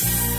Yes.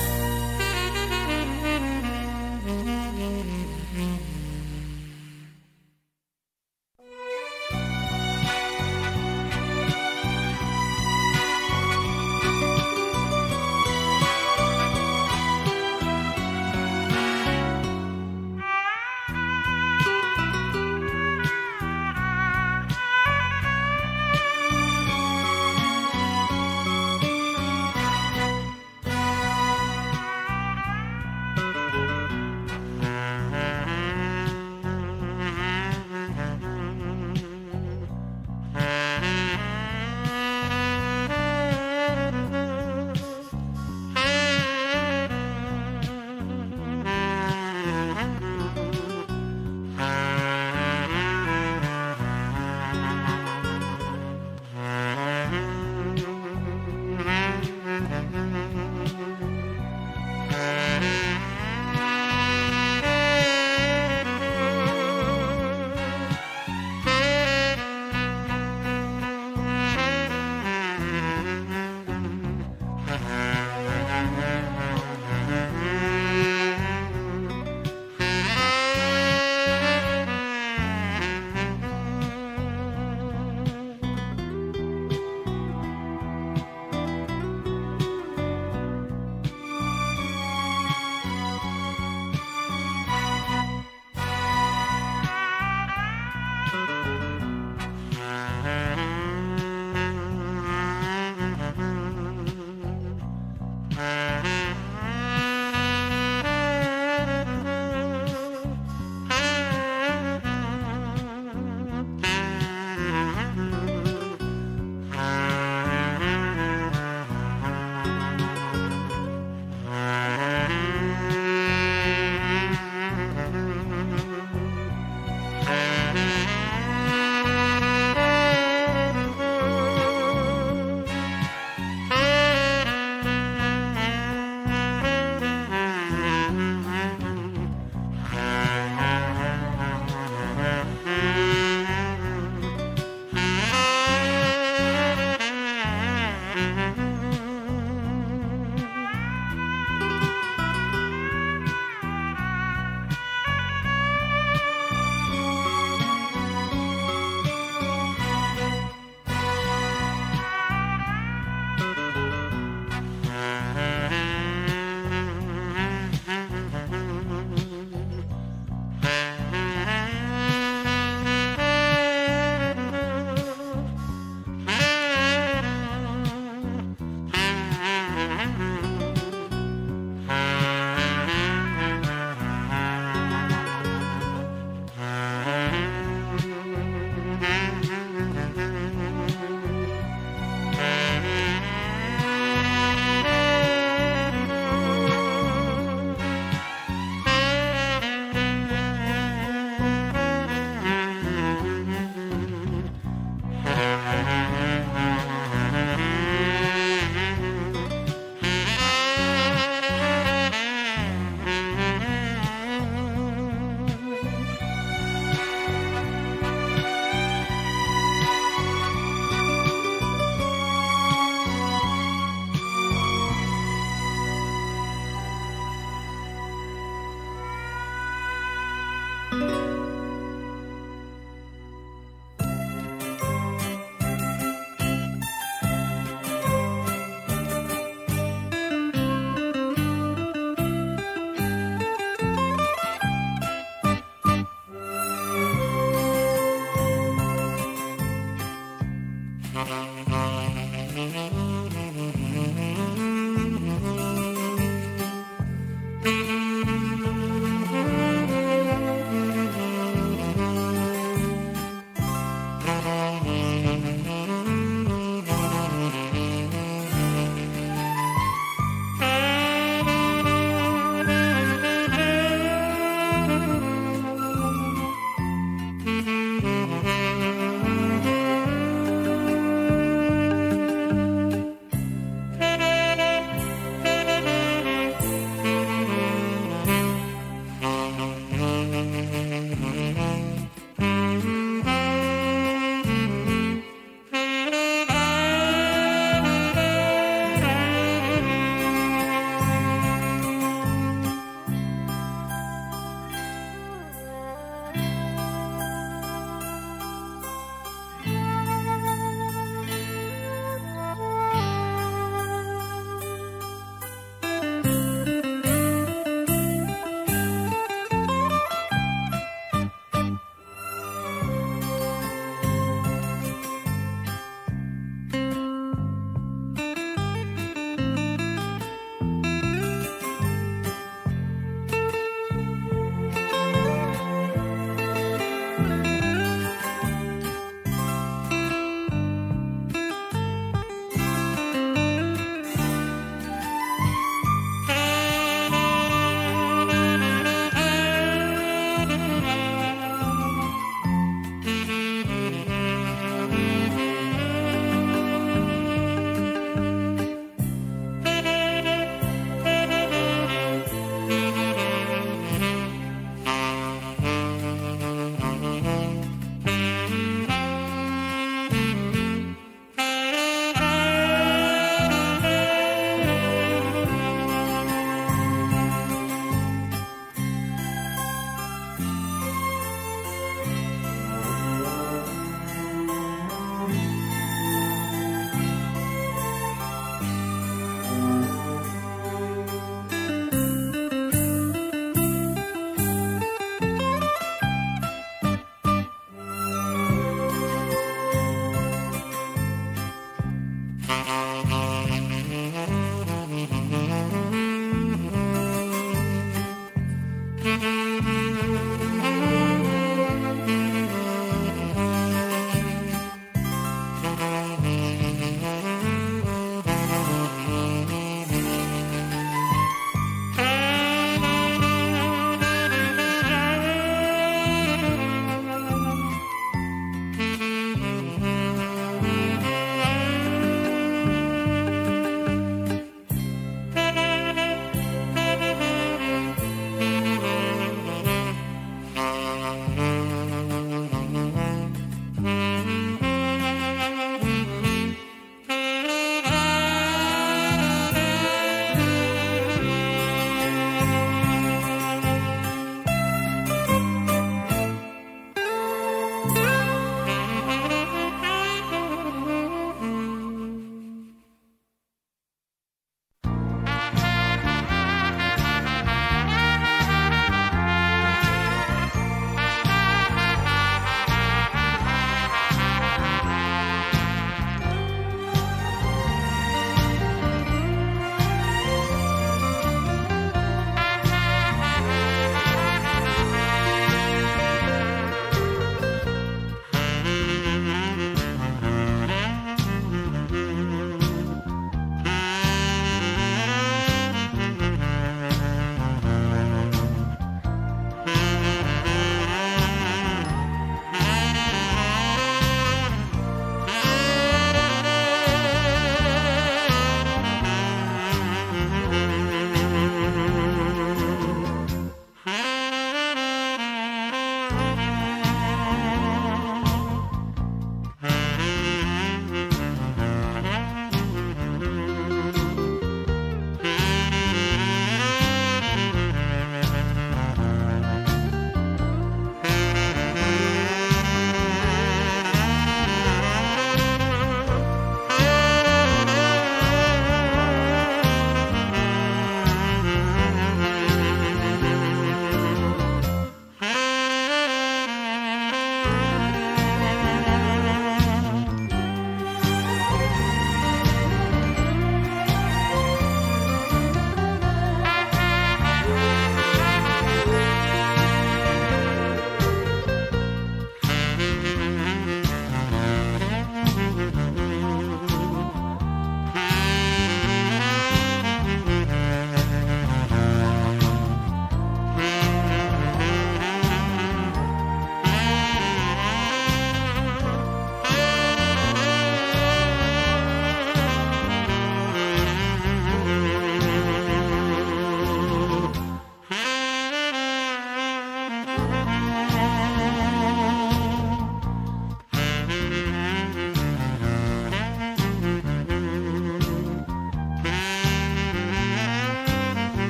Mm-hmm.